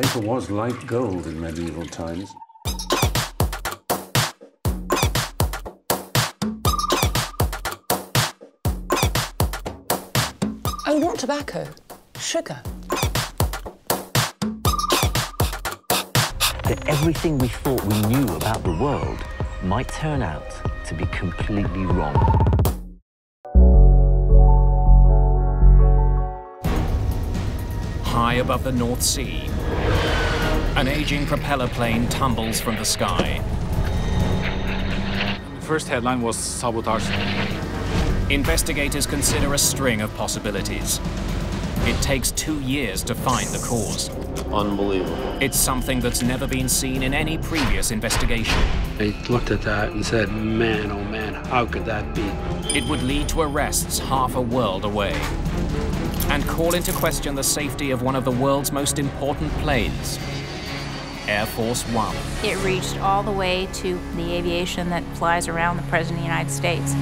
Paper was like gold in medieval times. Oh, not tobacco, sugar. That everything we thought we knew about the world might turn out to be completely wrong. High above the North Sea, an aging propeller plane tumbles from the sky. The first headline was sabotage. Investigators consider a string of possibilities. It takes two years to find the cause. Unbelievable. It's something that's never been seen in any previous investigation. They looked at that and said, man, oh man, how could that be? It would lead to arrests half a world away and call into question the safety of one of the world's most important planes, Air Force One. It reached all the way to the aviation that flies around the President of the United States.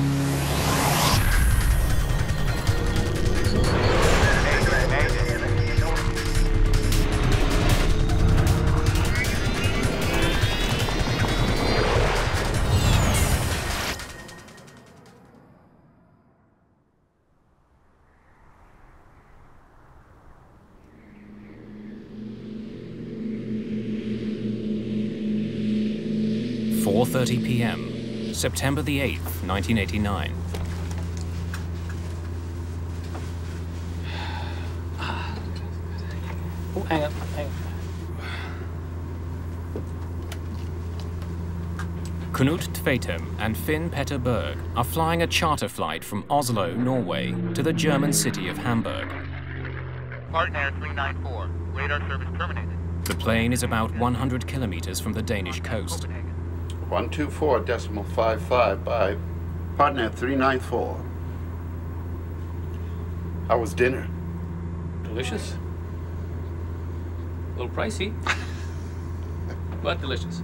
Four thirty p.m., September the eighth, nineteen eighty-nine. Oh, hang on, hang on. Knut Tvetem and Finn Petter Berg are flying a charter flight from Oslo, Norway, to the German city of Hamburg. Partnair 394, radar service terminated. The plane is about 100 kilometers from the Danish coast. 124 decimal five five by Partnair 394. How was dinner? Delicious. A little pricey, but delicious.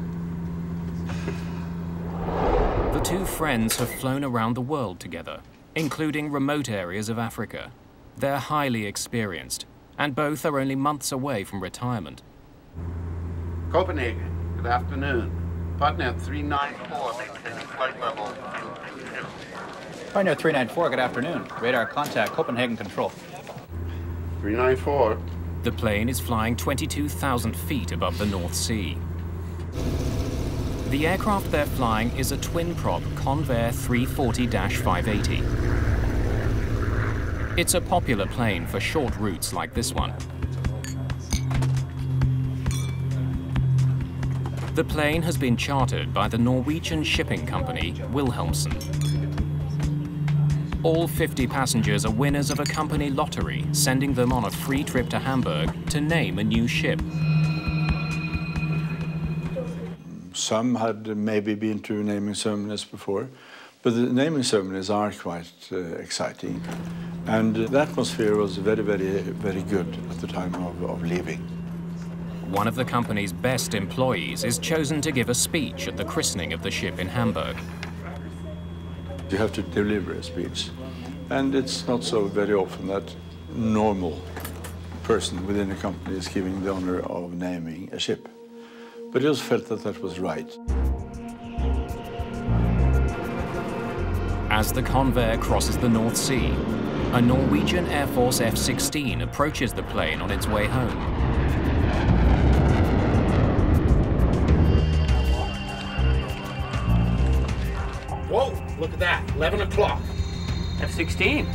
The two friends have flown around the world together, including remote areas of Africa. They're highly experienced, and both are only months away from retirement. Copenhagen, good afternoon. Partnair 394. 4, maintaining flight level 222. Partnair 394, good afternoon. Radar contact, Copenhagen Control. 394. The plane is flying 22,000 feet above the North Sea. The aircraft they're flying is a twin-prop Convair 340-580. It's a popular plane for short routes like this one. The plane has been chartered by the Norwegian shipping company Wilhelmsen. All 50 passengers are winners of a company lottery, sending them on a free trip to Hamburg to name a new ship. Some had maybe been to naming ceremonies before, but the naming ceremonies are quite uh, exciting. And the atmosphere was very, very, very good at the time of, of leaving. One of the company's best employees is chosen to give a speech at the christening of the ship in Hamburg. You have to deliver a speech. And it's not so very often that normal person within a company is giving the honor of naming a ship. But I just felt that that was right. As the Convair crosses the North Sea, a Norwegian Air Force F-16 approaches the plane on its way home. Look at that. 11 o'clock. F-16.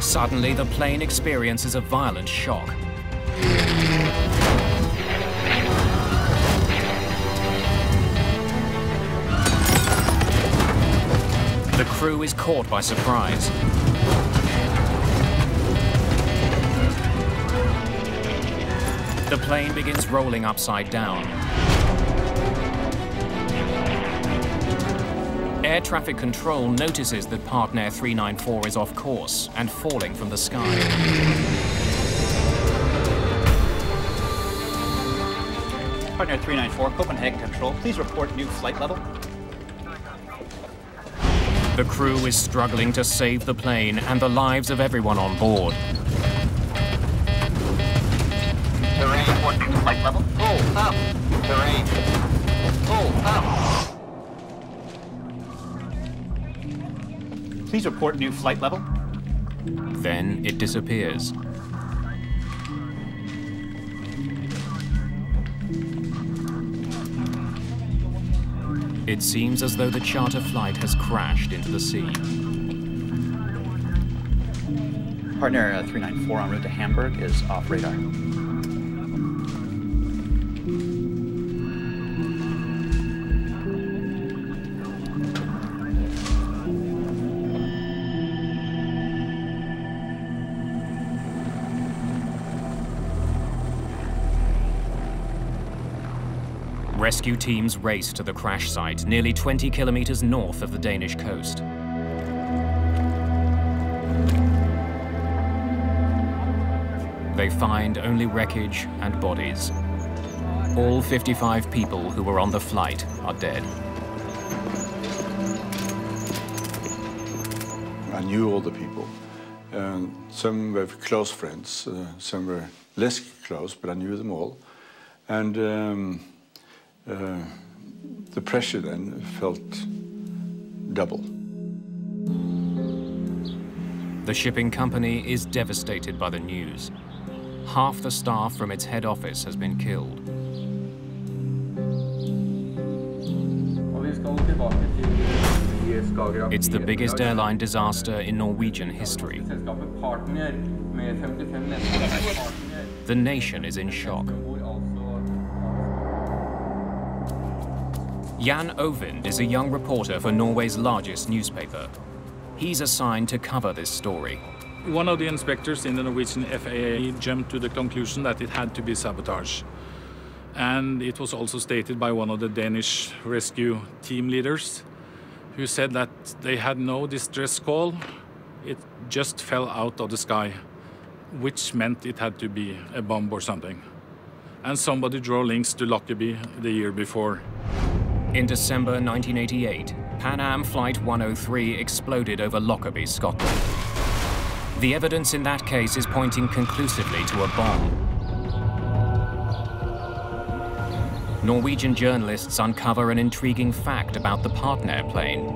Suddenly, the plane experiences a violent shock. The crew is caught by surprise. The plane begins rolling upside down. Air traffic control notices that Partnair 394 is off course and falling from the sky. Partnair 394, Copenhagen Control. Please report new flight level. The crew is struggling to save the plane and the lives of everyone on board. Up. Terrain. Pull up. Please report new flight level. Then it disappears. It seems as though the charter flight has crashed into the sea. Partnair uh, 394 en route to Hamburg is off radar. Rescue teams race to the crash site, nearly 20 kilometers north of the Danish coast. They find only wreckage and bodies. All 55 people who were on the flight are dead. I knew all the people. And some were close friends, uh, some were less close, but I knew them all. And um, uh, the pressure then felt double. The shipping company is devastated by the news. Half the staff from its head office has been killed. It's the biggest airline disaster in Norwegian history. The nation is in shock. Jan Ovind is a young reporter for Norway's largest newspaper. He's assigned to cover this story. One of the inspectors in the Norwegian FAA jumped to the conclusion that it had to be sabotage. And it was also stated by one of the Danish rescue team leaders who said that they had no distress call. It just fell out of the sky, which meant it had to be a bomb or something. And somebody drew links to Lockerbie the year before. In December 1988, Pan Am Flight 103 exploded over Lockerbie, Scotland. The evidence in that case is pointing conclusively to a bomb. Norwegian journalists uncover an intriguing fact about the Partnair plane.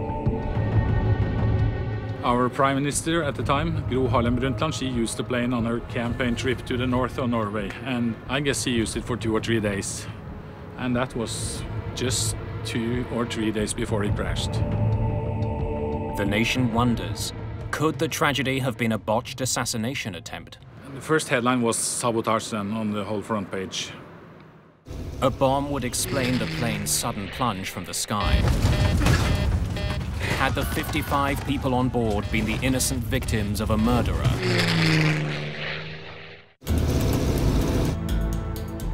Our prime minister at the time, Gro Harlem Brundtland, she used the plane on her campaign trip to the north of Norway, and I guess she used it for two or three days. And that was just two or three days before it crashed. The nation wonders, could the tragedy have been a botched assassination attempt? The first headline was sabotage then on the whole front page. A bomb would explain the plane's sudden plunge from the sky. Had the 55 people on board been the innocent victims of a murderer?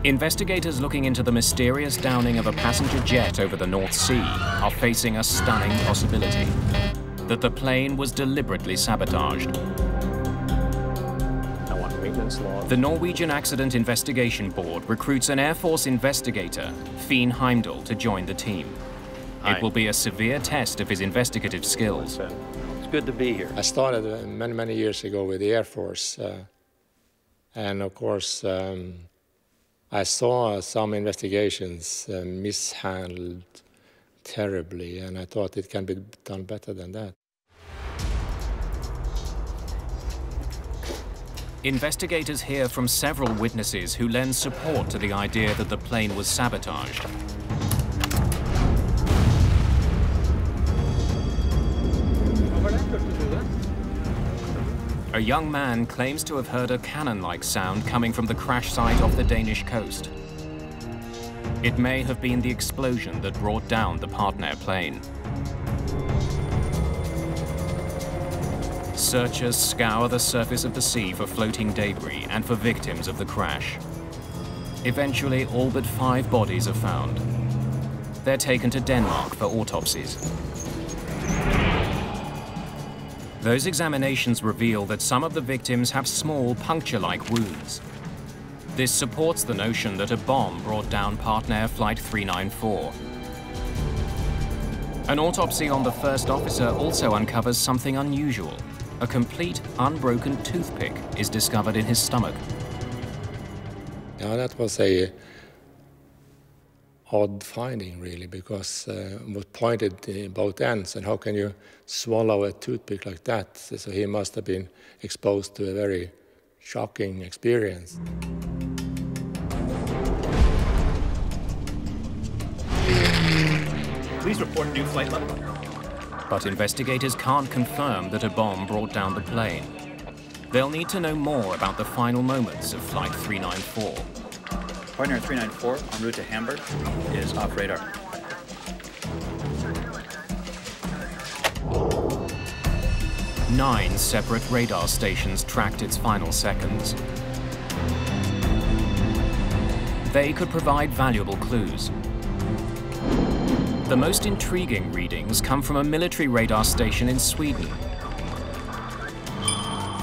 Investigators looking into the mysterious downing of a passenger jet over the North Sea are facing a stunning possibility that the plane was deliberately sabotaged. The Norwegian Accident Investigation Board recruits an Air Force investigator, Finn Heimdal, to join the team. It will be a severe test of his investigative skills. It's good to be here. I started uh, many, many years ago with the Air Force. Uh, and of course, um, I saw some investigations uh, mishandled terribly, and I thought it can be done better than that. Investigators hear from several witnesses who lend support to the idea that the plane was sabotaged. A young man claims to have heard a cannon-like sound coming from the crash site off the Danish coast. It may have been the explosion that brought down the Partnair plane. Searchers scour the surface of the sea for floating debris and for victims of the crash. Eventually, all but five bodies are found. They're taken to Denmark for autopsies. Those examinations reveal that some of the victims have small puncture-like wounds. This supports the notion that a bomb brought down Partnair Flight 394. An autopsy on the first officer also uncovers something unusual. A complete, unbroken toothpick is discovered in his stomach. Yeah, that was a odd finding, really, because uh, it was pointed in both ends, and how can you swallow a toothpick like that? So he must have been exposed to a very shocking experience. Please report new flight level. But investigators can't confirm that a bomb brought down the plane. They'll need to know more about the final moments of Flight 394. Partnair 394 en route to Hamburg is off radar. Nine separate radar stations tracked its final seconds. They could provide valuable clues. The most intriguing readings come from a military radar station in Sweden.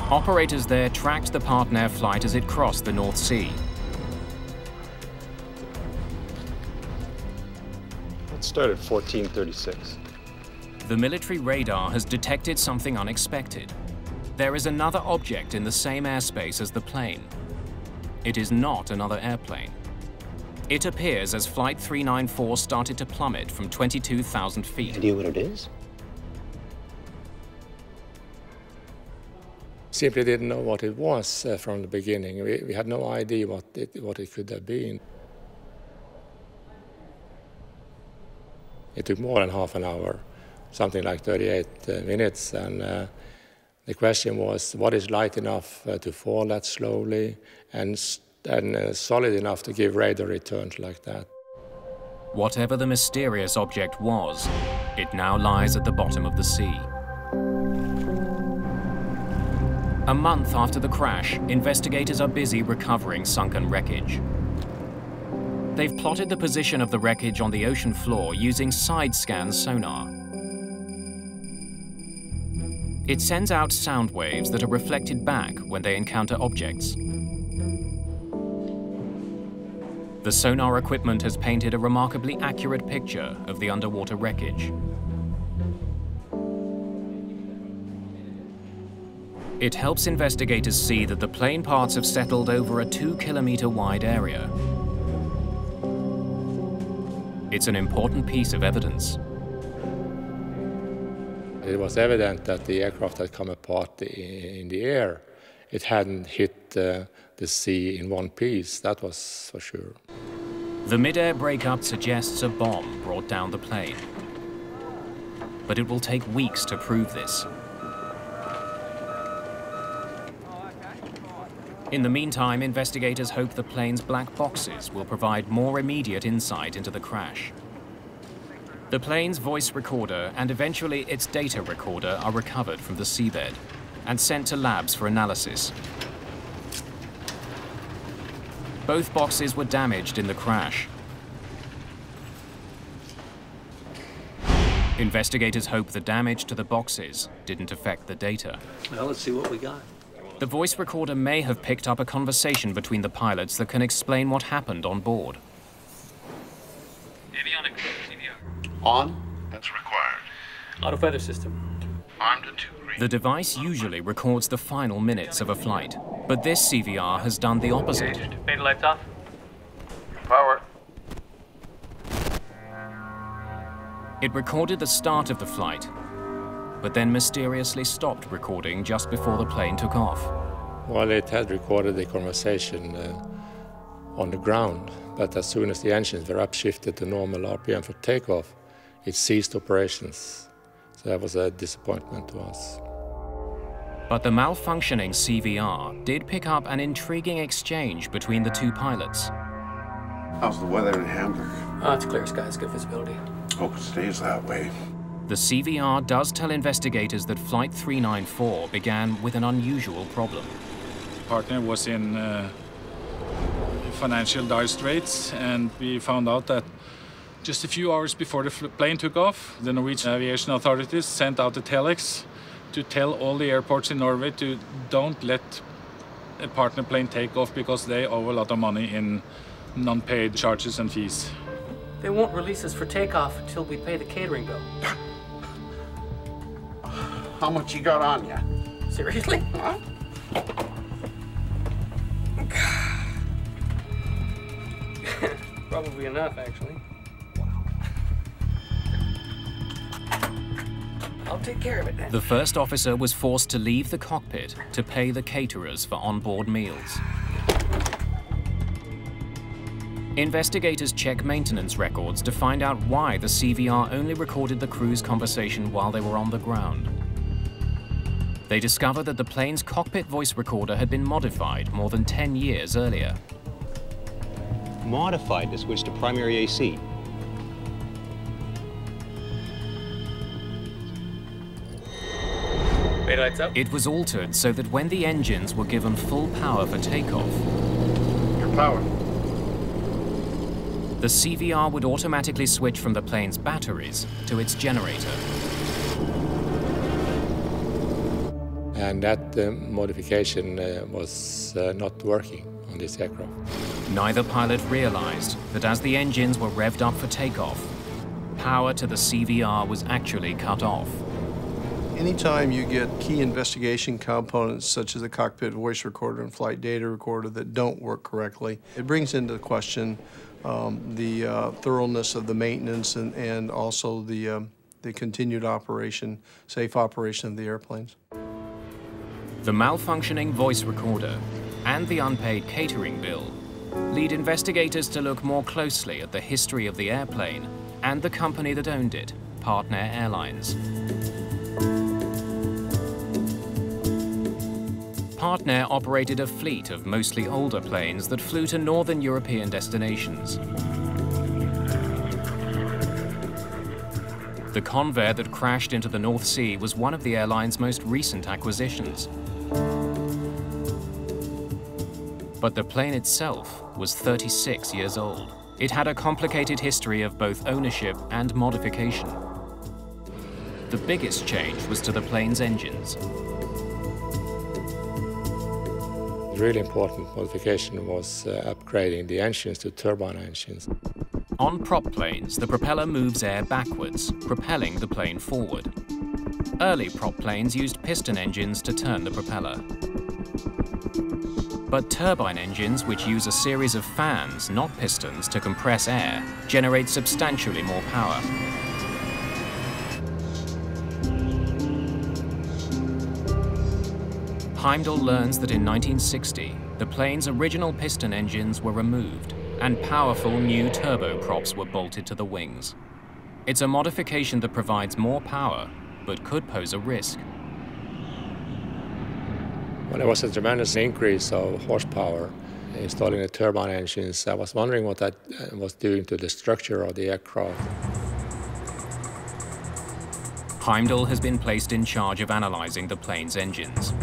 Operators there tracked the Partnair flight as it crossed the North Sea. Started 1436. The military radar has detected something unexpected. There is another object in the same airspace as the plane. It is not another airplane. It appears as Flight 394 started to plummet from 22,000 feet. Idea what it is? Simply didn't know what it was uh, from the beginning. We, we had no idea what it, what it could have been. It took more than half an hour, something like 38 uh, minutes, and uh, the question was, what is light enough uh, to fall that slowly and and uh, solid enough to give radar returns like that. Whatever the mysterious object was, it now lies at the bottom of the sea. A month after the crash, investigators are busy recovering sunken wreckage. They've plotted the position of the wreckage on the ocean floor using side-scan sonar. It sends out sound waves that are reflected back when they encounter objects. The sonar equipment has painted a remarkably accurate picture of the underwater wreckage. It helps investigators see that the plane parts have settled over a two kilometer wide area. It's an important piece of evidence. It was evident that the aircraft had come apart in the air. It hadn't hit uh, the sea in one piece, that was for sure. The mid-air breakup suggests a bomb brought down the plane. But it will take weeks to prove this. In the meantime, investigators hope the plane's black boxes will provide more immediate insight into the crash. The plane's voice recorder and eventually its data recorder are recovered from the seabed and sent to labs for analysis. Both boxes were damaged in the crash. Investigators hope the damage to the boxes didn't affect the data. Well, let's see what we got. The voice recorder may have picked up a conversation between the pilots that can explain what happened on board. Avionics, CVR. On. That's required. Auto feather system. Armed to two. The device usually records the final minutes of a flight, but this CVR has done the opposite. Beta lights off. Power. It recorded the start of the flight, but then mysteriously stopped recording just before the plane took off. Well, it had recorded the conversation uh, on the ground, but as soon as the engines were upshifted to normal RPM for takeoff, it ceased operations. So that was a disappointment to us. But the malfunctioning CVR did pick up an intriguing exchange between the two pilots. How's the weather in Hamburg? Oh, it's clear skies, good visibility. Hope it stays that way. The CVR does tell investigators that Flight 394 began with an unusual problem. Partnair was in uh, financial dire straits, and we found out that just a few hours before the plane took off, the Norwegian aviation authorities sent out a telex to tell all the airports in Norway to don't let a Partnair plane take off because they owe a lot of money in non-paid charges and fees. They won't release us for takeoff until we pay the catering bill. How much you got on you? Seriously? Huh? Probably enough, actually. I'll take care of it then. The first officer was forced to leave the cockpit to pay the caterers for onboard meals. Investigators check maintenance records to find out why the CVR only recorded the crew's conversation while they were on the ground. They discover that the plane's cockpit voice recorder had been modified more than 10 years earlier. Modified to switch to primary AC. lights up. It was altered so that when the engines were given full power for takeoff, Your power. the CVR would automatically switch from the plane's batteries to its generator. And that uh, modification uh, was uh, not working on this aircraft. Neither pilot realized that as the engines were revved up for takeoff, power to the CVR was actually cut off. Anytime you get key investigation components such as the cockpit voice recorder and flight data recorder that don't work correctly, it brings into question um, the uh, thoroughness of the maintenance and, and also the, um, the continued operation, safe operation of the airplanes. The malfunctioning voice recorder and the unpaid catering bill lead investigators to look more closely at the history of the airplane and the company that owned it, Partnair Airlines. Partnair operated a fleet of mostly older planes that flew to northern European destinations. The Convair that crashed into the North Sea was one of the airline's most recent acquisitions. But the plane itself was 36 years old. It had a complicated history of both ownership and modification. The biggest change was to the plane's engines. The really important modification was uh, upgrading the engines to turbine engines. On prop planes, the propeller moves air backwards, propelling the plane forward. Early prop planes used piston engines to turn the propeller. But turbine engines, which use a series of fans, not pistons, to compress air, generate substantially more power. Heimdal learns that in 1960, the plane's original piston engines were removed and powerful new turboprops were bolted to the wings. It's a modification that provides more power, but could pose a risk. There was a tremendous increase of horsepower installing the turbine engines, I was wondering what that uh, was doing to the structure of the aircraft. Heimdal has been placed in charge of analyzing the plane's engines.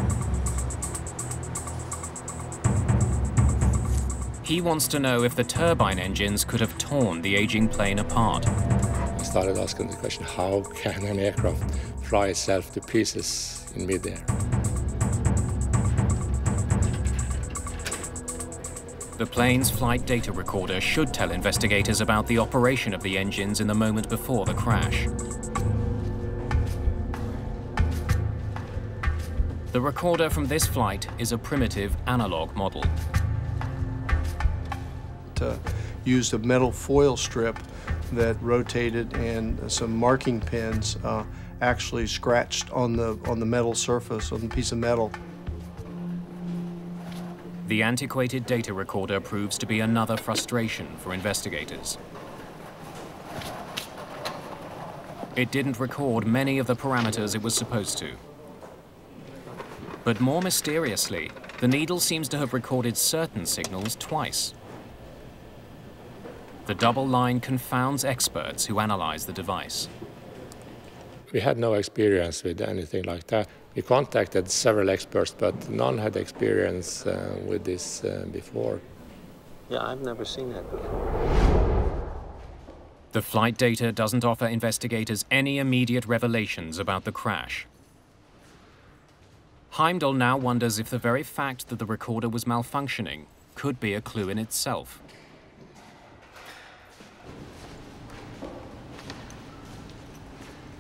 He wants to know if the turbine engines could have torn the aging plane apart. I started asking the question, how can an aircraft fly itself to pieces in midair? The plane's flight data recorder should tell investigators about the operation of the engines in the moment before the crash. The recorder from this flight is a primitive analog model. Used a metal foil strip that rotated and some marking pins uh, actually scratched on the on the metal surface on the piece of metal. The antiquated data recorder proves to be another frustration for investigators. It didn't record many of the parameters it was supposed to. But more mysteriously, the needle seems to have recorded certain signals twice. The double line confounds experts who analyze the device. We had no experience with anything like that. We contacted several experts, but none had experience uh, with this uh, before. Yeah, I've never seen that before. The flight data doesn't offer investigators any immediate revelations about the crash. Heimdal now wonders if the very fact that the recorder was malfunctioning could be a clue in itself.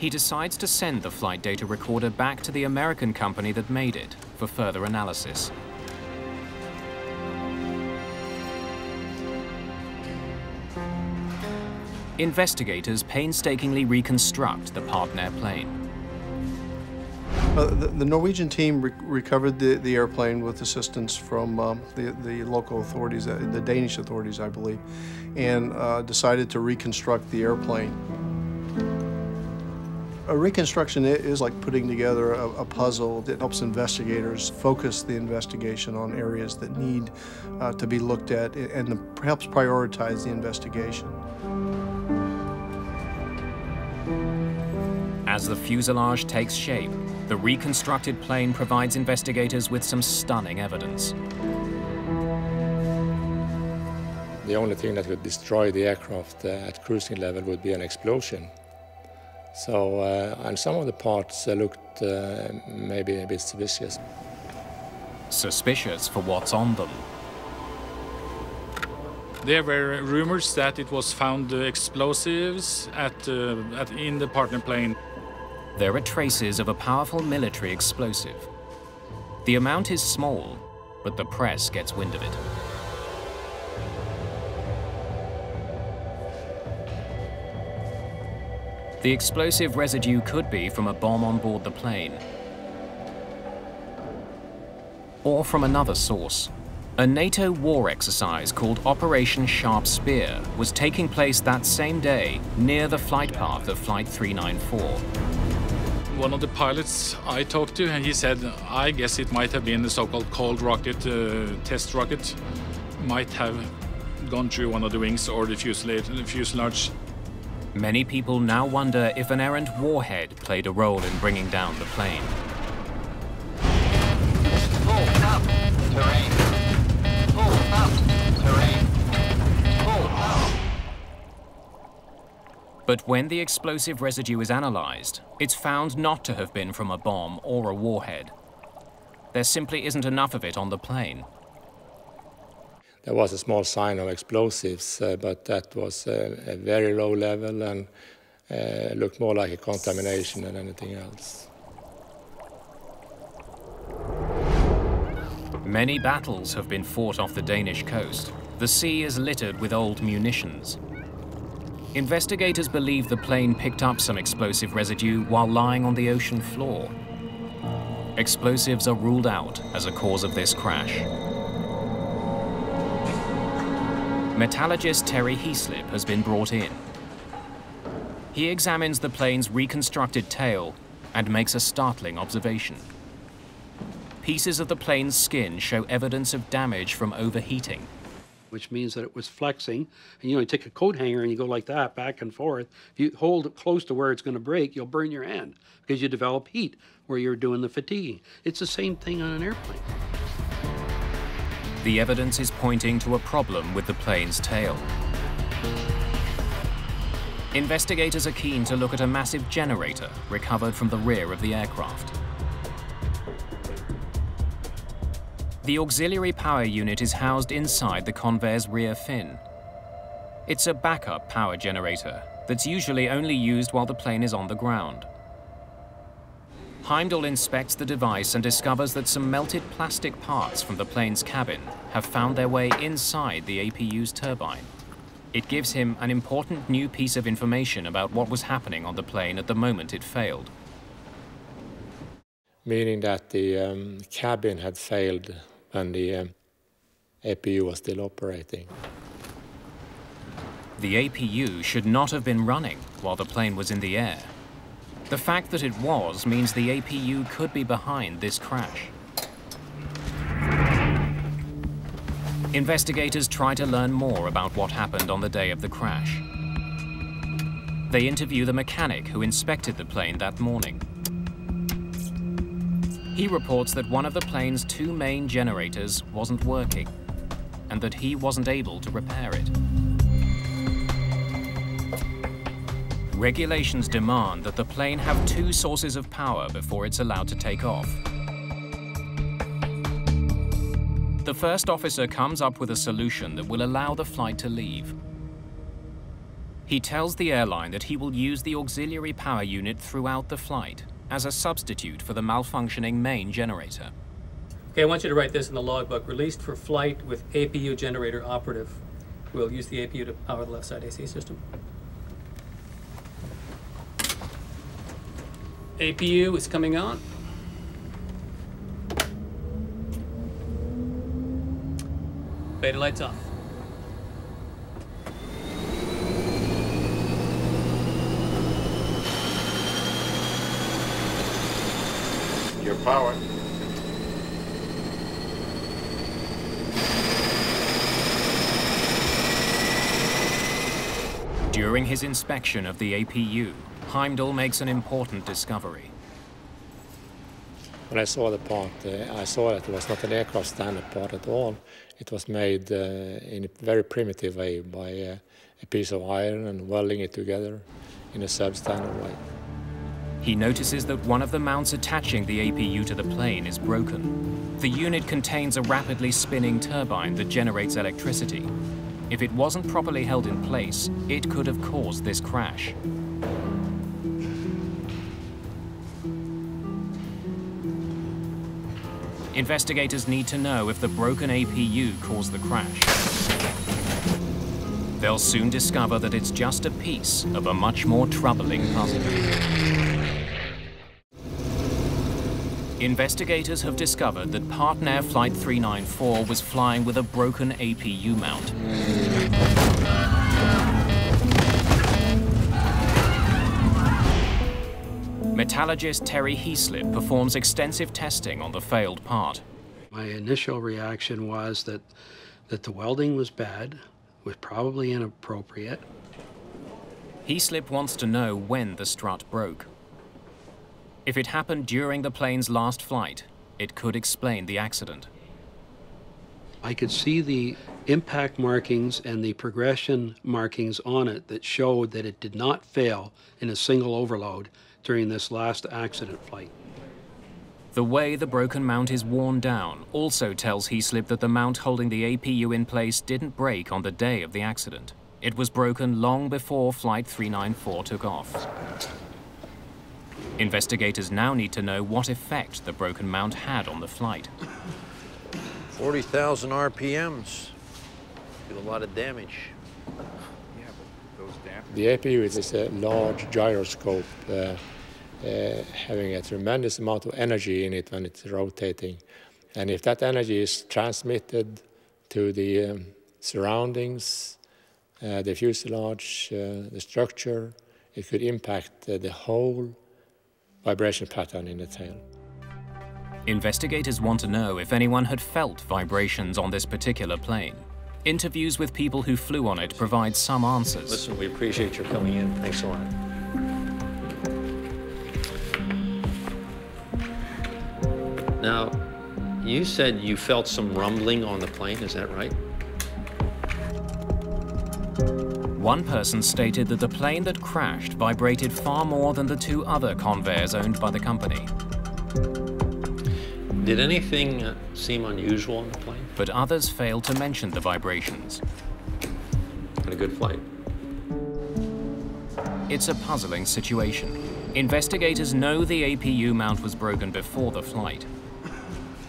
He decides to send the flight data recorder back to the American company that made it for further analysis. Investigators painstakingly reconstruct the Partnair plane. Uh, the, the, Norwegian team re recovered the, the, airplane with assistance from um, the, the, local authorities, uh, the Danish authorities, I believe, and uh, decided to reconstruct the airplane. A reconstruction is like putting together a, a, puzzle that helps investigators focus the investigation on areas that need uh, to be looked at and helps prioritize the investigation. As the fuselage takes shape, the reconstructed plane provides investigators with some stunning evidence. The only thing that would destroy the aircraft uh, at cruising level would be an explosion. So, uh, and some of the parts uh, looked uh, maybe a bit suspicious. Suspicious for what's on them. There were rumors that it was found uh, explosives at, uh, at, in the Partnair plane. There are traces of a powerful military explosive. The amount is small, but the press gets wind of it. The explosive residue could be from a bomb on board the plane, or from another source. A NATO war exercise called Operation Sharp Spear was taking place that same day near the flight path of Flight 394. One of the pilots I talked to, and he said, I guess it might have been the so-called cold rocket uh, test rocket, might have gone through one of the wings or the fuselage. Many people now wonder if an errant warhead played a role in bringing down the plane. Pull up, terrain. Pull up, terrain. Pull up. But when the explosive residue is analyzed, it's found not to have been from a bomb or a warhead. There simply isn't enough of it on the plane. There was a small sign of explosives, uh, but that was uh, a very low level and uh, looked more like a contamination than anything else. Many battles have been fought off the Danish coast. The sea is littered with old munitions. Investigators believe the plane picked up some explosive residue while lying on the ocean floor. Explosives are ruled out as a cause of this crash. Metallurgist Terry Heaslip has been brought in. He examines the plane's reconstructed tail and makes a startling observation. Pieces of the plane's skin show evidence of damage from overheating. Which means that it was flexing. And you know, you take a coat hanger and you go like that, back and forth. If you hold it close to where it's going to break, you'll burn your hand because you develop heat where you're doing the fatiguing. It's the same thing on an airplane. The evidence is pointing to a problem with the plane's tail. Investigators are keen to look at a massive generator recovered from the rear of the aircraft. The auxiliary power unit is housed inside the Convair's rear fin. It's a backup power generator that's usually only used while the plane is on the ground. Heimdal inspects the device and discovers that some melted plastic parts from the plane's cabin have found their way inside the APU's turbine. It gives him an important new piece of information about what was happening on the plane at the moment it failed. Meaning that the um, cabin had failed when the um, APU was still operating. The APU should not have been running while the plane was in the air. The fact that it was means the APU could be behind this crash. Investigators try to learn more about what happened on the day of the crash. They interview the mechanic who inspected the plane that morning. He reports that one of the plane's two main generators wasn't working and that he wasn't able to repair it. Regulations demand that the plane have two sources of power before it's allowed to take off. The first officer comes up with a solution that will allow the flight to leave. He tells the airline that he will use the auxiliary power unit throughout the flight as a substitute for the malfunctioning main generator. Okay, I want you to write this in the logbook. Released for flight with APU generator operative. We'll use the APU to power the left side AC system. APU is coming on. Beta lights off. Your power. During his inspection of the APU, Heimdal makes an important discovery. When I saw the part, uh, I saw that it was not an aircraft standard part at all. It was made uh, in a very primitive way by uh, a piece of iron and welding it together in a substandard way. He notices that one of the mounts attaching the APU to the plane is broken. The unit contains a rapidly spinning turbine that generates electricity. If it wasn't properly held in place, it could have caused this crash. Investigators need to know if the broken APU caused the crash. They'll soon discover that it's just a piece of a much more troubling puzzle. Investigators have discovered that Partnair Flight 394 was flying with a broken APU mount. Metallurgist Terry Heaslip performs extensive testing on the failed part. My initial reaction was that, that the welding was bad, was probably inappropriate. Heaslip wants to know when the strut broke. If it happened during the plane's last flight, it could explain the accident. I could see the impact markings and the progression markings on it that showed that it did not fail in a single overload during this last accident flight. The way the broken mount is worn down also tells Heaslip that the mount holding the APU in place didn't break on the day of the accident. It was broken long before Flight 394 took off. Investigators now need to know what effect the broken mount had on the flight. 40,000 RPMs. Do a lot of damage. The APU is a large gyroscope uh, uh, having a tremendous amount of energy in it when it's rotating. And if that energy is transmitted to the um, surroundings, uh, the fuselage, uh, the structure, it could impact uh, the whole vibration pattern in the tail. Investigators want to know if anyone had felt vibrations on this particular plane. Interviews with people who flew on it provide some answers. Listen, we appreciate your coming in. Thanks a lot. Now, you said you felt some rumbling on the plane, is that right? One person stated that the plane that crashed vibrated far more than the two other Convairs owned by the company. Did anything uh, seem unusual on the plane? But others failed to mention the vibrations. Had a good flight. It's a puzzling situation. Investigators know the APU mount was broken before the flight.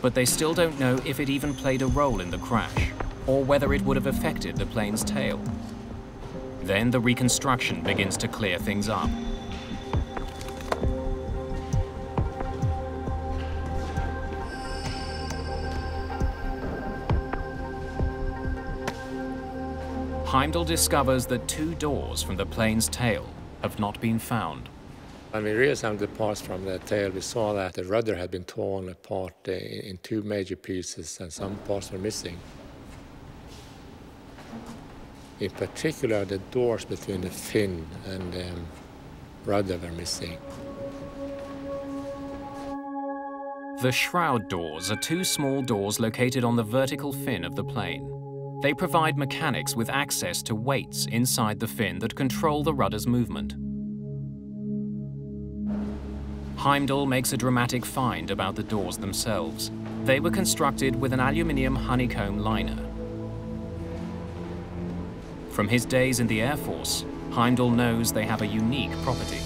But they still don't know if it even played a role in the crash, or whether it would have affected the plane's tail. Then the reconstruction begins to clear things up. Heimdal discovers that two doors from the plane's tail have not been found. When we reassembled the parts from the tail, we saw that the rudder had been torn apart uh, in two major pieces and some parts were missing. In particular, the doors between the fin and um, rudder were missing. The shroud doors are two small doors located on the vertical fin of the plane. They provide mechanics with access to weights inside the fin that control the rudder's movement. Heimdal makes a dramatic find about the doors themselves. They were constructed with an aluminium honeycomb liner. From his days in the Air Force, Heimdal knows they have a unique property.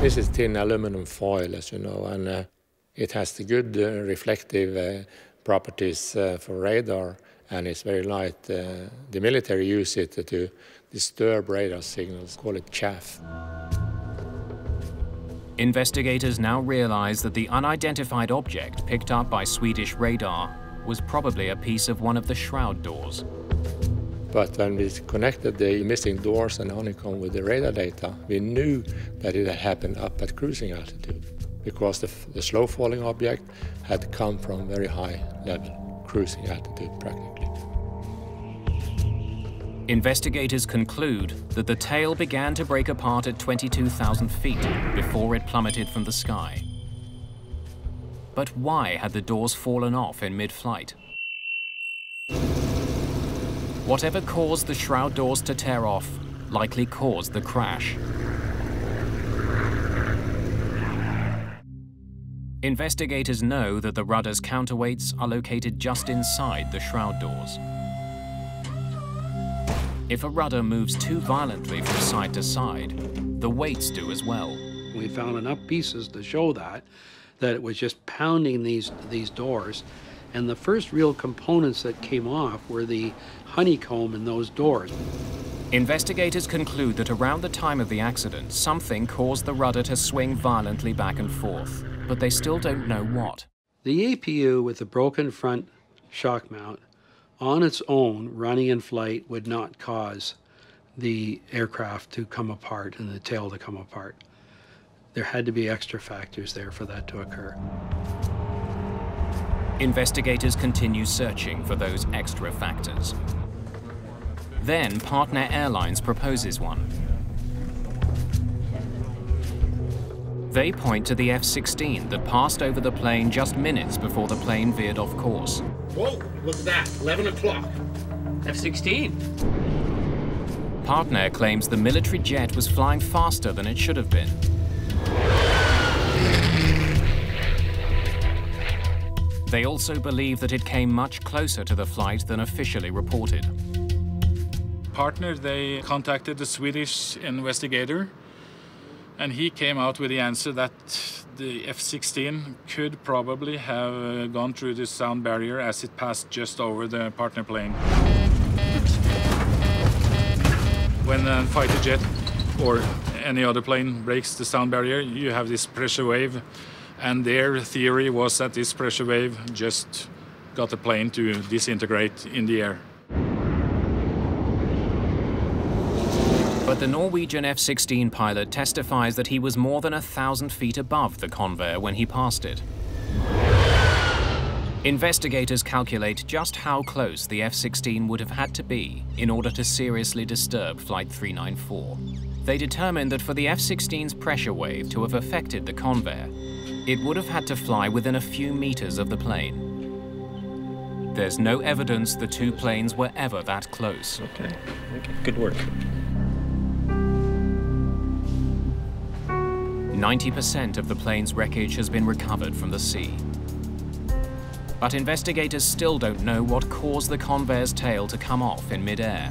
This is thin aluminum foil, as you know, and uh, it has the good uh, reflective uh, properties uh, for radar, and it's very light. Uh, the military use it to disturb radar signals, call it chaff. Investigators now realize that the unidentified object picked up by Swedish radar was probably a piece of one of the shroud doors. But when we connected the missing doors and honeycomb with the radar data, we knew that it had happened up at cruising altitude because the, the slow falling object had come from very high level, cruising altitude practically. Investigators conclude that the tail began to break apart at 22,000 feet before it plummeted from the sky. But why had the doors fallen off in mid-flight? Whatever caused the shroud doors to tear off likely caused the crash. Investigators know that the rudder's counterweights are located just inside the shroud doors. If a rudder moves too violently from side to side, the weights do as well. We found enough pieces to show that, that it was just pounding these, these doors. And the first real components that came off were the honeycomb in those doors. Investigators conclude that around the time of the accident, something caused the rudder to swing violently back and forth, but they still don't know what. The APU with the broken front shock mount on its own, running in flight, would not cause the aircraft to come apart and the tail to come apart. There had to be extra factors there for that to occur. Investigators continue searching for those extra factors. Then Partnair Airlines proposes one. They point to the F-16 that passed over the plane just minutes before the plane veered off course. Whoa, look at that, 11 o'clock. F-16. Partnair claims the military jet was flying faster than it should have been. They also believe that it came much closer to the flight than officially reported. Partnair, they contacted the Swedish investigator, and he came out with the answer that the F-16 could probably have uh, gone through the sound barrier as it passed just over the Partnair plane. When a fighter jet or any other plane breaks the sound barrier, you have this pressure wave, and their theory was that this pressure wave just got the plane to disintegrate in the air. But the Norwegian F-16 pilot testifies that he was more than a thousand feet above the Convair when he passed it. Investigators calculate just how close the F-16 would have had to be in order to seriously disturb Flight 394. They determined that for the F-16's pressure wave to have affected the Convair, it would have had to fly within a few meters of the plane. There's no evidence the two planes were ever that close. Okay, okay. good work. 90% of the plane's wreckage has been recovered from the sea. But investigators still don't know what caused the Convair's tail to come off in midair.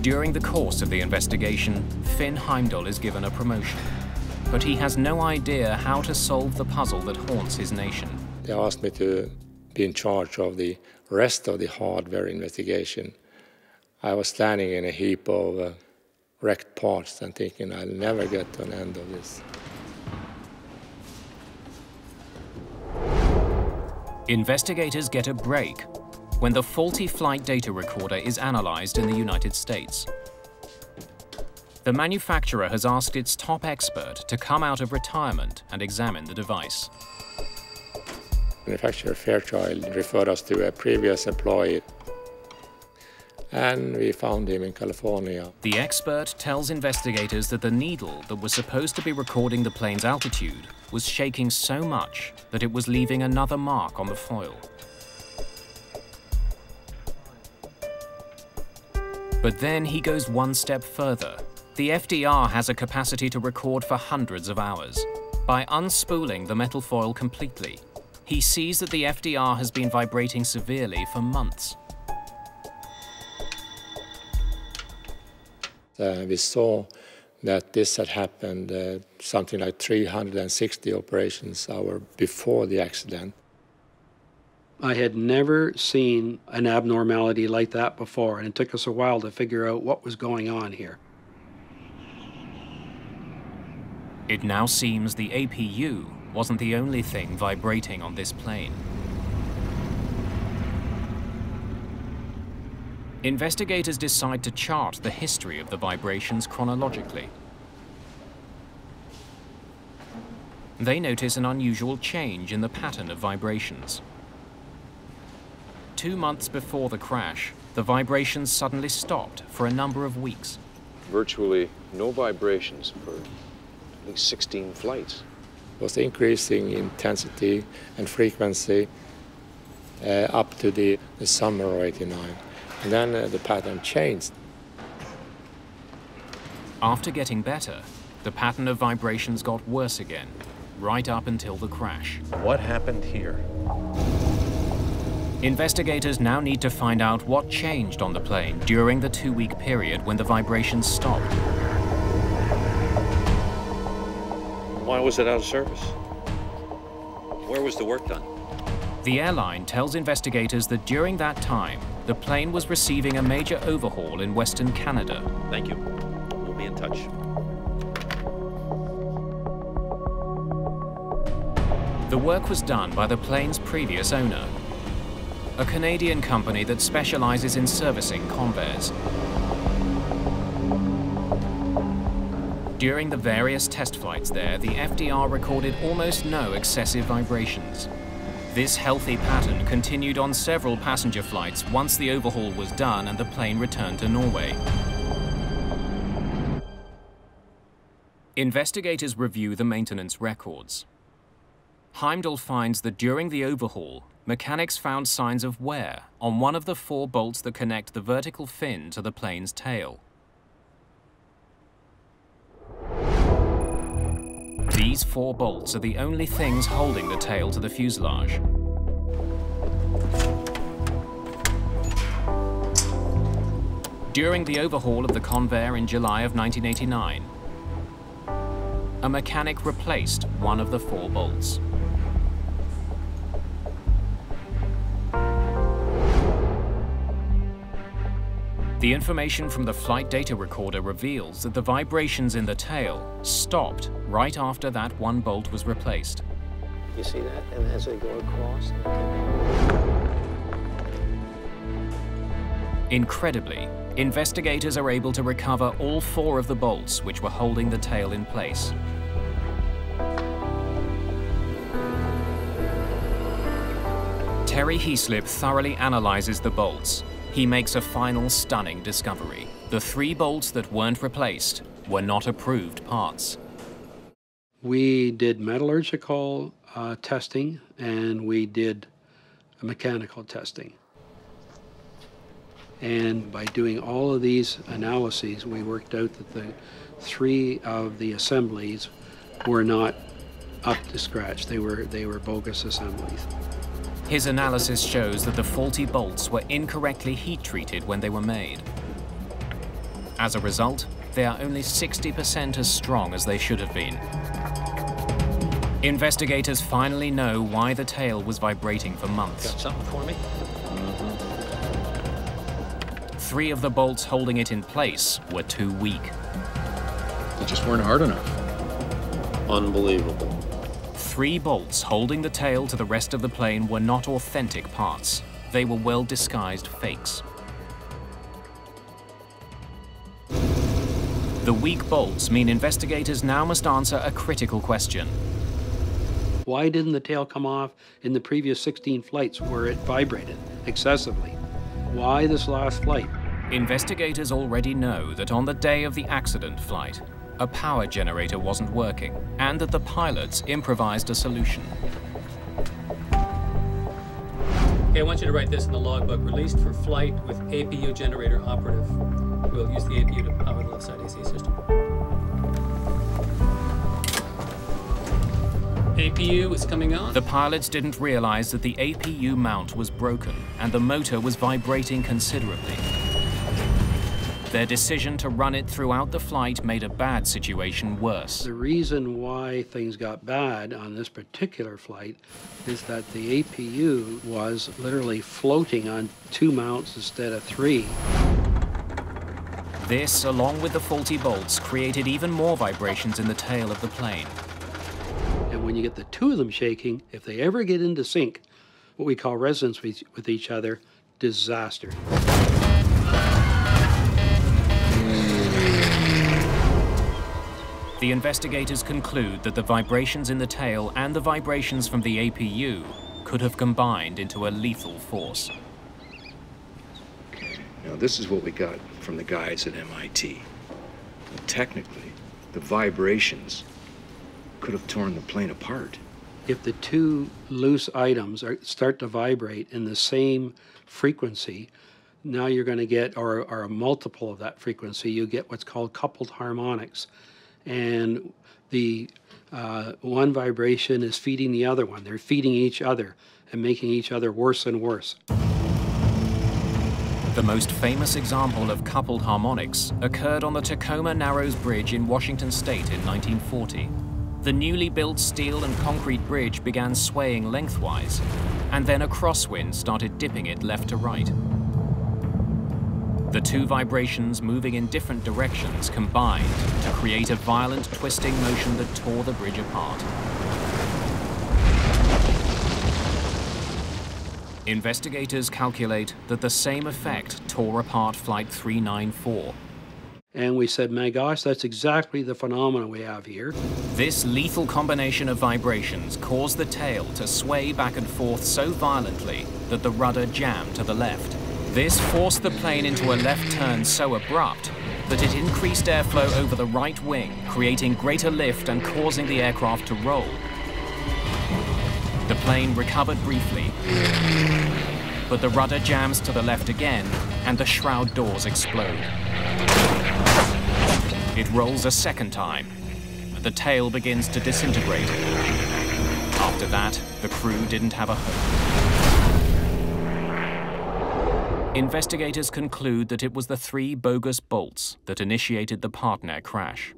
During the course of the investigation, Finn Heimdal is given a promotion. But he has no idea how to solve the puzzle that haunts his nation. They asked me to be in charge of the rest of the hardware investigation. I was standing in a heap of uh, wrecked parts and thinking I'll never get to an end of this. Investigators get a break when the faulty flight data recorder is analyzed in the United States. The manufacturer has asked its top expert to come out of retirement and examine the device. Manufacturer Fairchild referred us to a previous employee and we found him in California. The expert tells investigators that the needle that was supposed to be recording the plane's altitude was shaking so much that it was leaving another mark on the foil. But then he goes one step further. The FDR has a capacity to record for hundreds of hours. By unspooling the metal foil completely, He sees that the FDR has been vibrating severely for months. We saw that this had happened uh, something like 360 operations hour before the accident. I had never seen an abnormality like that before, and it took us a while to figure out what was going on here. It now seems the APU wasn't the only thing vibrating on this plane. Investigators decide to chart the history of the vibrations chronologically. They notice an unusual change in the pattern of vibrations. Two months before the crash, the vibrations suddenly stopped for a number of weeks. Virtually no vibrations for at least 16 flights. was increasing intensity and frequency uh, up to the, the summer of 89. And then uh, the pattern changed. After getting better, the pattern of vibrations got worse again, right up until the crash. What happened here? Investigators now need to find out what changed on the plane during the two-week period when the vibrations stopped. Why was it out of service? Where was the work done? The airline tells investigators that during that time, the plane was receiving a major overhaul in Western Canada. Thank you. We'll be in touch. The work was done by the plane's previous owner, a Canadian company that specializes in servicing Convair. During the various test flights there, the FDR recorded almost no excessive vibrations. This healthy pattern continued on several passenger flights once the overhaul was done and the plane returned to Norway. Investigators review the maintenance records. Heimdall finds that during the overhaul, mechanics found signs of wear on one of the four bolts that connect the vertical fin to the plane's tail. These four bolts are the only things holding the tail to the fuselage. During the overhaul of the Convair in July of 1989, a mechanic replaced one of the four bolts. The information from the flight data recorder reveals that the vibrations in the tail stopped right after that one bolt was replaced. You see that? And as they go across. Incredibly, investigators are able to recover all four of the bolts which were holding the tail in place. Terry Heaslip thoroughly analyzes the bolts. He makes a final stunning discovery. The three bolts that weren't replaced were not approved parts. We did metallurgical uh, testing and we did mechanical testing. And by doing all of these analyses, we worked out that the three of the assemblies were not up to scratch. They were, they were bogus assemblies. His analysis shows that the faulty bolts were incorrectly heat treated when they were made. As a result, they are only 60% as strong as they should have been. Investigators finally know why the tail was vibrating for months. Got something for me? Mm-hmm. Three of the bolts holding it in place were too weak. They just weren't hard enough. Unbelievable. Three bolts holding the tail to the rest of the plane were not authentic parts. They were well-disguised fakes. The weak bolts mean investigators now must answer a critical question. Why didn't the tail come off in the previous 16 flights where it vibrated excessively? Why this last flight? Investigators already know that on the day of the accident flight, a power generator wasn't working, and that the pilots improvised a solution. Okay, I want you to write this in the logbook. Released for flight with APU generator operative. We'll use the APU to power the left side AC system. APU is coming on. The pilots didn't realize that the APU mount was broken and the motor was vibrating considerably. Their decision to run it throughout the flight made a bad situation worse. The reason why things got bad on this particular flight is that the APU was literally floating on two mounts instead of three. This, along with the faulty bolts, created even more vibrations in the tail of the plane. And when you get the two of them shaking, if they ever get into sync, what we call resonance with, each other, disaster. The investigators conclude that the vibrations in the tail and the vibrations from the APU could have combined into a lethal force. Now, this is what we got from the guys at MIT. Technically, the vibrations could have torn the plane apart. If the two loose items are, start to vibrate in the same frequency, now you're going to get, or, or a multiple of that frequency, you get what's called coupled harmonics. And the uh, one vibration is feeding the other one. They're feeding each other and making each other worse and worse. The most famous example of coupled harmonics occurred on the Tacoma Narrows Bridge in Washington state in 1940. The newly built steel and concrete bridge began swaying lengthwise, and then a crosswind started dipping it left to right. The two vibrations moving in different directions combined to create a violent twisting motion that tore the bridge apart. Investigators calculate that the same effect tore apart Flight 394. And we said, my gosh, that's exactly the phenomenon we have here. This lethal combination of vibrations caused the tail to sway back and forth so violently that the rudder jammed to the left. This forced the plane into a left turn so abrupt that it increased airflow over the right wing, creating greater lift and causing the aircraft to roll. The plane recovered briefly, but the rudder jams to the left again and the shroud doors explode. It rolls a second time, but the tail begins to disintegrate. After that, the crew didn't have a hope. Investigators conclude that it was the three bogus bolts that initiated the Partnair crash.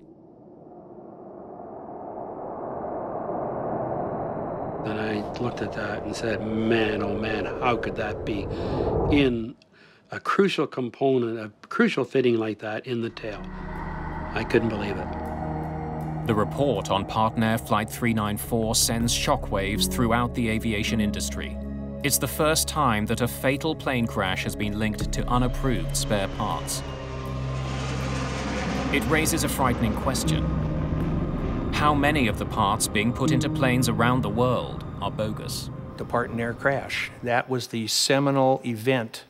And I looked at that and said, man, oh man, how could that be in a crucial component, a crucial fitting like that in the tail? I couldn't believe it. The report on Partnair Flight 394 sends shockwaves throughout the aviation industry. It's the first time that a fatal plane crash has been linked to unapproved spare parts. It raises a frightening question. How many of the parts being put into planes around the world are bogus? The Partnair crash. That was the seminal event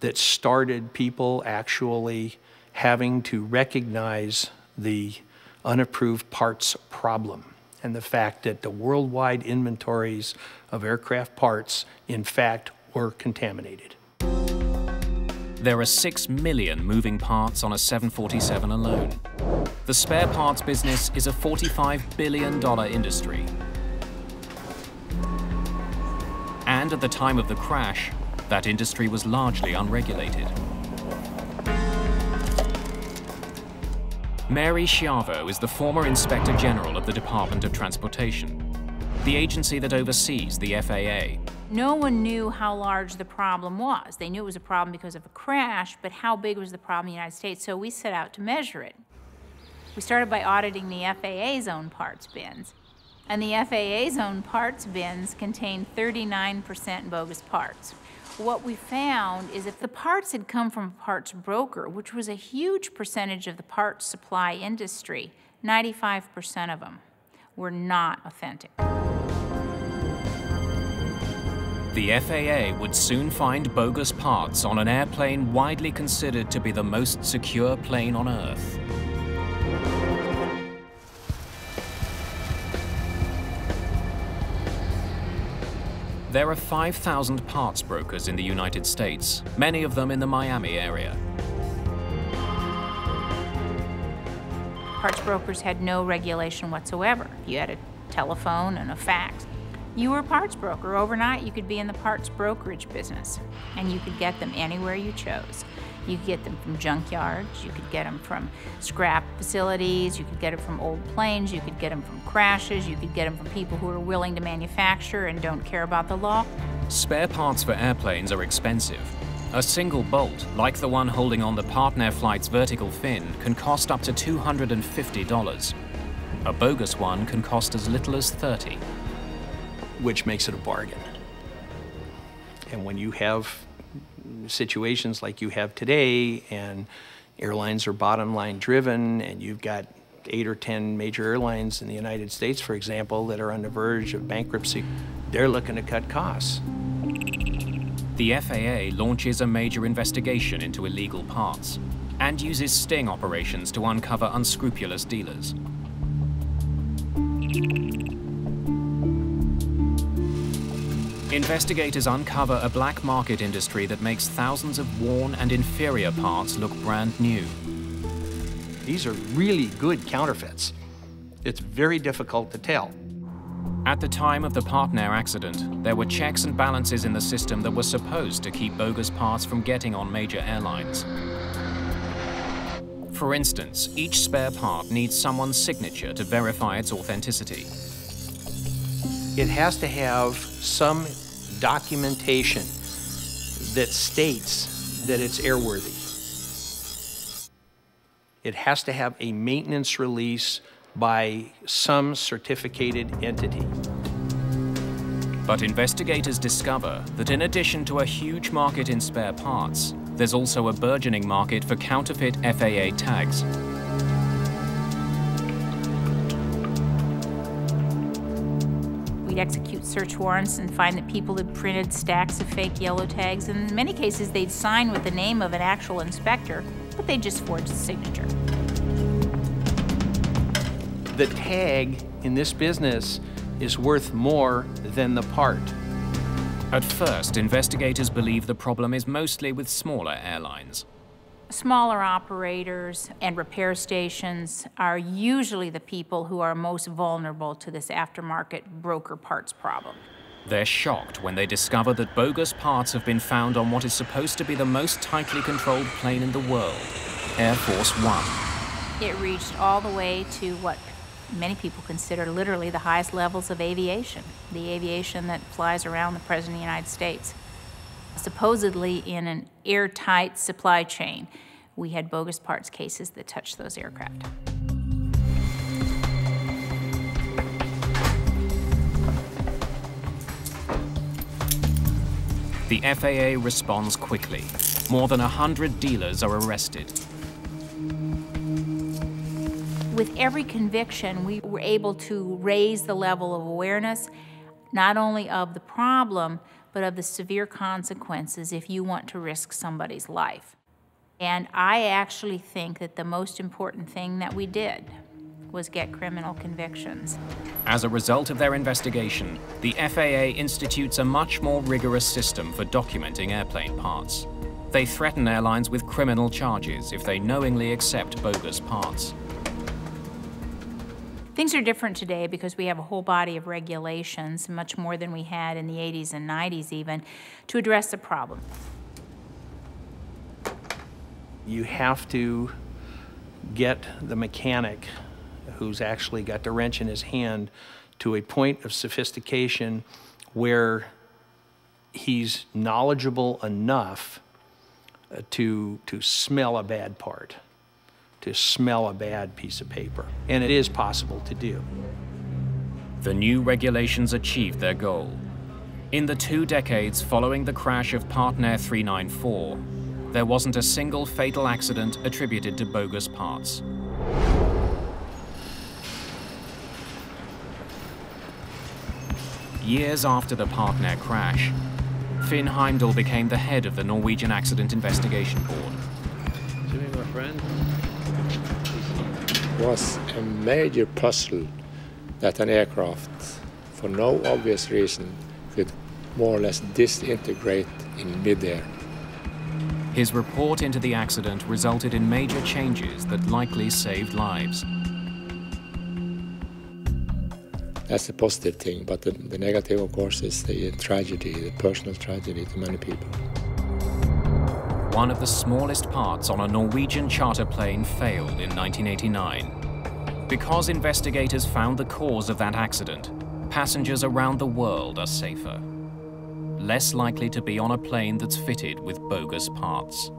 that started people actually having to recognize the unapproved parts problem and the fact that the worldwide inventories of aircraft parts, in fact, were contaminated. There are 6 million moving parts on a 747 alone. The spare parts business is a $45 billion industry. And at the time of the crash, that industry was largely unregulated. Mary Schiavo is the former Inspector General of the Department of Transportation, the agency that oversees the FAA. No one knew how large the problem was. They knew it was a problem because of a crash, but how big was the problem in the United States? So we set out to measure it. We started by auditing the FAA's own parts bins. And the FAA's own parts bins contained 39% bogus parts. What we found is if the parts had come from a parts broker, which was a huge percentage of the parts supply industry, 95% of them were not authentic. The FAA would soon find bogus parts on an airplane widely considered to be the most secure plane on Earth. There are 5,000 parts brokers in the United States, many of them in the Miami area. Parts brokers had no regulation whatsoever. You had a telephone and a fax. You were a parts broker. Overnight, you could be in the parts brokerage business, and you could get them anywhere you chose. You could get them from junkyards, you could get them from scrap facilities, you could get them from old planes, you could get them from crashes, you could get them from people who are willing to manufacture and don't care about the law. Spare parts for airplanes are expensive. A single bolt, like the one holding on the Partnair flight's vertical fin, can cost up to $250. A bogus one can cost as little as 30 which makes it a bargain. And when you have situations like you have today and airlines are bottom line driven and you've got eight or 10 major airlines in the United States, for example, that are on the verge of bankruptcy, they're looking to cut costs. The FAA launches a major investigation into illegal parts and uses sting operations to uncover unscrupulous dealers. Investigators uncover a black market industry that makes thousands of worn and inferior parts look brand new. These are really good counterfeits. It's very difficult to tell. At the time of the Partnair accident, there were checks and balances in the system that were supposed to keep bogus parts from getting on major airlines. For instance, each spare part needs someone's signature to verify its authenticity. It has to have some documentation that states that it's airworthy. It has to have a maintenance release by some certificated entity. But investigators discover that in addition to a huge market in spare parts, there's also a burgeoning market for counterfeit FAA tags. We'd execute search warrants and find that people had printed stacks of fake yellow tags, and in many cases they'd sign with the name of an actual inspector, but they just forged a signature. The tag in this business is worth more than the part. At first, investigators believe the problem is mostly with smaller airlines. Smaller operators and repair stations are usually the people who are most vulnerable to this aftermarket broker parts problem. They're shocked when they discover that bogus parts have been found on what is supposed to be the most tightly controlled plane in the world, Air Force One. It reached all the way to what many people consider literally the highest levels of aviation, the aviation that flies around the President of the United States supposedly in an airtight supply chain. We had bogus parts cases that touched those aircraft. The FAA responds quickly. More than 100 dealers are arrested. With every conviction, we were able to raise the level of awareness, not only of the problem, but of the severe consequences if you want to risk somebody's life. And I actually think that the most important thing that we did was get criminal convictions. As a result of their investigation, the FAA institutes a much more rigorous system for documenting airplane parts. They threaten airlines with criminal charges if they knowingly accept bogus parts. Things are different today because we have a whole body of regulations, much more than we had in the 80s and 90s even, to address the problem. You have to get the mechanic who's actually got the wrench in his hand to a point of sophistication where he's knowledgeable enough uh, to, to smell a bad part to smell a bad piece of paper. And it is possible to do. The new regulations achieved their goal. In the two decades following the crash of Partnair 394, there wasn't a single fatal accident attributed to bogus parts. Years after the Partnair crash, Finn Heimdal became the head of the Norwegian Accident Investigation Board. Was a major puzzle that an aircraft, for no obvious reason, could more or less disintegrate in midair. His report into the accident resulted in major changes that likely saved lives. That's the positive thing, but the, the negative, of course, is the tragedy, the personal tragedy to many people. One of the smallest parts on a Norwegian charter plane failed in 1989. Because investigators found the cause of that accident, passengers around the world are safer. Less likely to be on a plane that's fitted with bogus parts.